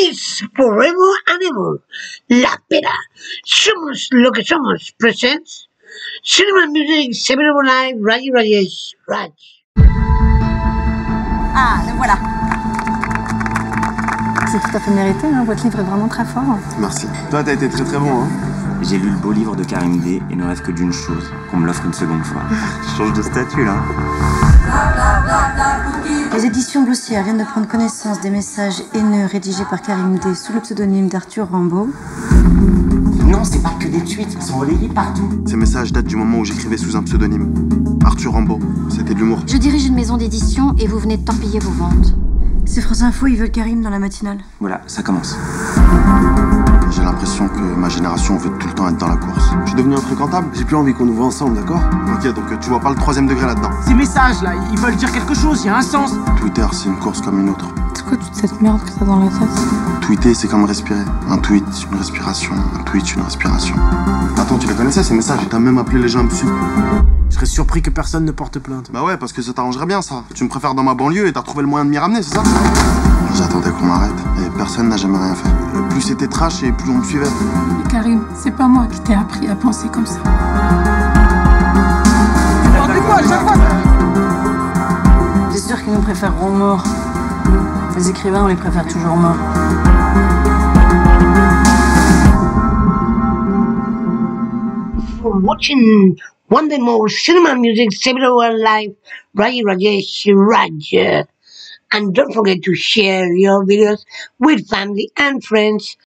Peace forever and ever. La pera. Somos lo que somos. Presents Cinema Music 7 Live Raji Rajesh Raj. Ah, le voilà. C'est tout à fait mérité, hein. votre livre est vraiment très fort. Merci. Toi, t'as été très très bon. Hein. J'ai lu le beau livre de Karim D et ne rêve que d'une chose, qu'on me l'offre une seconde fois. Je change de statut là. Les éditions Blossière viennent de prendre connaissance des messages haineux rédigés par Karim D sous le pseudonyme d'Arthur Rambaud. Non, c'est pas que des tweets, ils sont relayés partout. Ces messages datent du moment où j'écrivais sous un pseudonyme. Arthur Rambaud. C'était de l'humour. Je dirige une maison d'édition et vous venez de torpiller vos ventes. C'est France Info, ils veulent Karim dans la matinale. Voilà, ça commence. J'ai l'impression que ma génération veut tout le temps être dans la course. Je suis devenu infréquentable. J'ai plus envie qu'on nous voit ensemble, d'accord? Ok, donc tu vois pas le troisième degré là-dedans? Ces messages là, ils veulent dire quelque chose, il y a un sens. Twitter, c'est une course comme une autre. C'est quoi toute cette merde que t'as dans la tête? Tweeter, c'est comme respirer. Un tweet, une respiration. Un tweet, une respiration. Attends, tu les connaissais ces messages? T'as même appelé les gens dessus. Je serais surpris que personne ne porte plainte. Bah ouais, parce que ça t'arrangerait bien ça. Tu me préfères dans ma banlieue et t'as trouvé le moyen de m'y ramener, c'est ça? J'attendais qu'on m'arrête et personne n'a jamais rien fait. Plus c'était trash et plus on me suivait. Karim, c'est pas moi qui t'ai appris à penser comme ça. C'est sûr qu'ils nous préféreront morts. Les écrivains, on les préfère toujours morts. For watching one day more Cinema Music 7 Live Raji Rajesh Raj. And don't forget to share your videos with family and friends